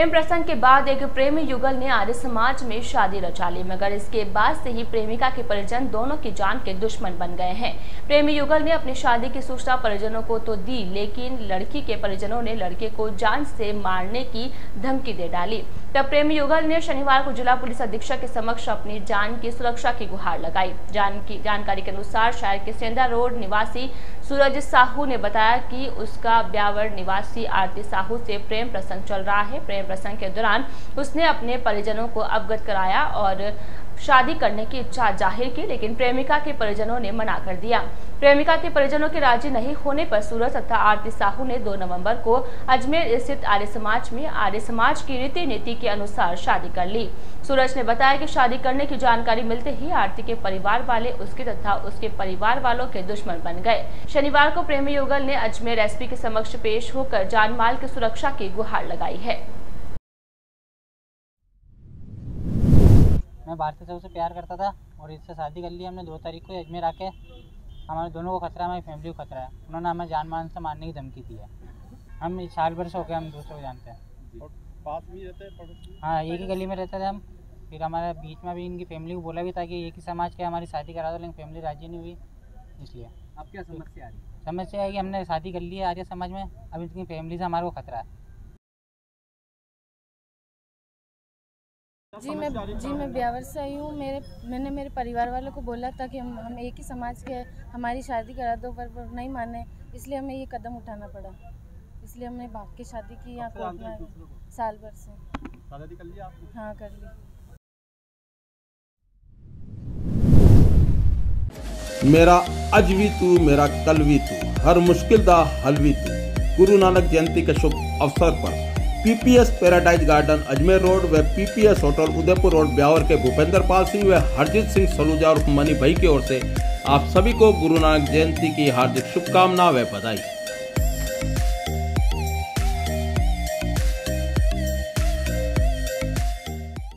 प्रेम प्रसंग के बाद एक प्रेमी युगल ने आर्य समाज में शादी रचा ली, मगर इसके बाद से ही प्रेमिका के परिजन दोनों की जान के दुश्मन बन गए हैं। प्रेमी युगल ने अपनी शादी की सूचना परिजनों को तो दी, लेकिन लड़की के परिजनों ने लड़के को जान से मारने की धमकी दे डाली। तब प्रेमी युगल ने शनिवार को जिला पुलिस अधीक्षक के समक्ष अपनी जान की सुरक्षा की गुहार लगाई। जान की, जानकारी के अनुसार शहर के सेंधा रोड निवासी सूरज साहू ने बताया कि उसका ब्यावर निवासी आरती साहू से प्रेम प्रसंग चल रहा है। प्रेम प्रसंग के दौरान उसने अपने परिजनों को अवगत कराया और शादी करने की इच्छा ज़ाहिर की, लेकिन प्रेमिका के परिजनों ने मना कर दिया। प्रेमिका के परिजनों के राज़ी नहीं होने पर सूरज तथा आरती साहू ने 2 नवंबर को अजमेर स्थित आर्य समाज में आर्य समाज की रीति नीति के अनुसार शादी कर ली। सूरज ने बताया कि शादी करने की जानकारी मिलते ही आरती के परिवार वाले उसके तथा उसके परिवार वालों के दुश्मन बन गए। शनिवार को प्रेमी युगल ने अजमेर एसपी के समक्ष पेश होकर जान माल की सुरक्षा की गुहार लगाई है। साहब से प्यार करता था और इससे शादी कर ली हमने दो तारीख को अजमेर आके। हमारे दोनों को खतरा है हमारी फैमिली को खतरा है। उन्होंने हमें जान मान से मारने की धमकी दी है। हम साल भर से हो गए हम दूसरे को जानते हैं। पास में रहते हैं हाँ एक ही गली में रहते थे हम। फिर हमारे बीच में भी इनकी फैमिली को बोला भी था कि एक ही समाज के हमारी शादी करा दो लेकिन फैमिली राज़ी नहीं हुई इसलिए। अब क्या समस्या आ रही है? समस्या है कि हमने शादी कर ली है आर्य समाज में। अब इनकी फैमिली से हमारे को खतरा है। जी मैं जी मैं ब्यावर से आई हूँ। मेरे मैंने मेरे परिवार वालों को बोला था कि हम हम एक ही समाज के हमारी शादी करा दो पर, पर नहीं माने। इसलिए हमें ये कदम उठाना पड़ा। इसलिए हमने बाप की शादी की यहाँ पर अपना साल भर से। कर लिया हाँ कर ली। मेरा अज भी तू मेरा कल भी तू हर मुश्किल का हल भी तू। गुरु नानक जयंती के शुभ अवसर पर PPS paradise garden, Ajmer road, व PPS hotel, Udaipur road, Beawar के भूपेंद्र पाल सिंह व हरजीत सिंह सलूजा और मनी भाई की ओर से आप सभी को गुरु नानक जयंती की हार्दिक शुभकामना व बधाई।